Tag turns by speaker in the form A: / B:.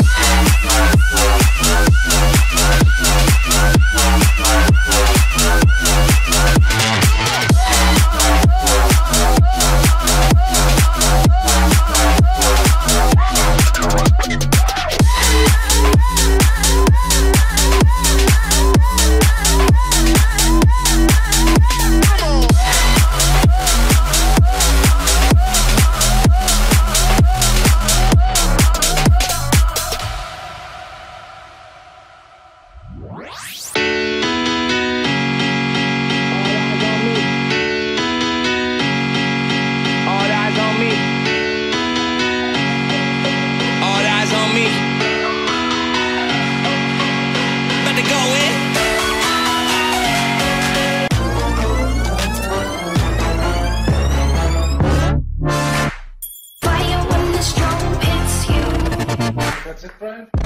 A: wave.
B: that's it, Brian?